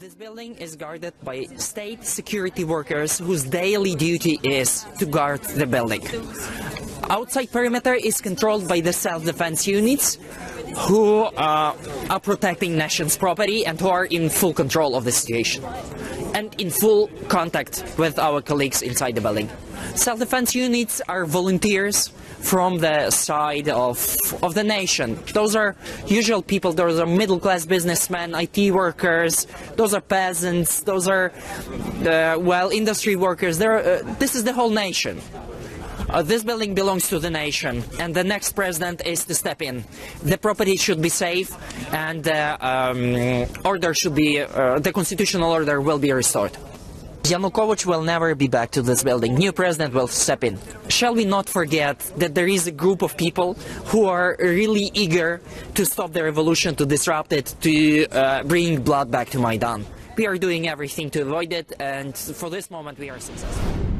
This building is guarded by state security workers whose daily duty is to guard the building. Outside perimeter is controlled by the self-defense units who uh, are protecting nation's property and who are in full control of the situation and in full contact with our colleagues inside the building. Self-defense units are volunteers from the side of of the nation. Those are usual people. Those are middle-class businessmen, IT workers. Those are peasants. Those are uh, well industry workers. Uh, this is the whole nation. Uh, this building belongs to the nation, and the next president is to step in. The property should be safe, and uh, um, order should be, uh, the constitutional order will be restored. Yanukovych will never be back to this building. New president will step in. Shall we not forget that there is a group of people who are really eager to stop the revolution, to disrupt it, to uh, bring blood back to Maidan? We are doing everything to avoid it, and for this moment we are successful.